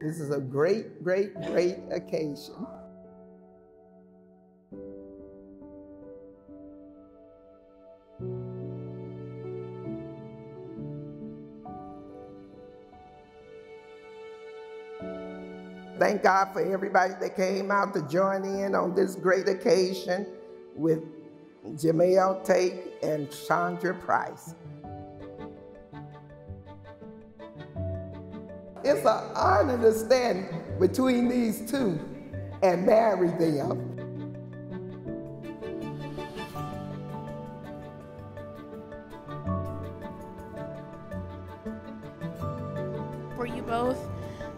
This is a great, great, great occasion. Thank God for everybody that came out to join in on this great occasion with Germell Tate and Chandra Price. It's an honor to stand between these two and marry them. For you both,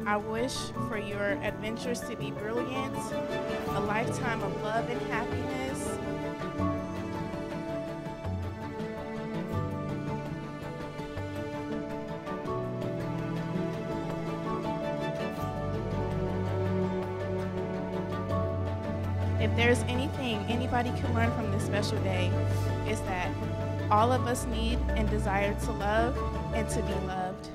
I wish for your adventures to be brilliant, a lifetime of love and happiness. If there's anything anybody can learn from this special day, is that all of us need and desire to love and to be loved.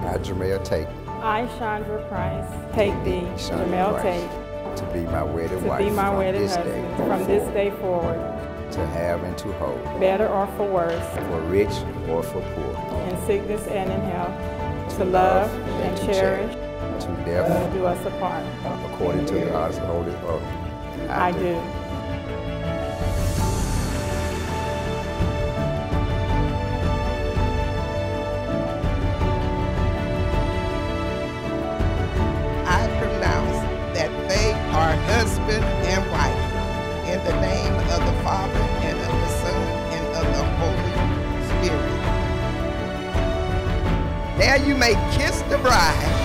I, Germell Tate, I, Chandra Price, take thee, Chandra Germell Price, Tate, to be my wedded to wife be my from wedded this husband day from this day forward, to have and to hold, better or for worse, for rich or for poor, in sickness and in health, to love and cherish, to and death, do us apart. according to God's holy oath. I do. I pronounce that they are husband and wife in the name of the Father and of the Son and of the Holy Spirit. Now you may kiss the bride.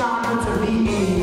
To be a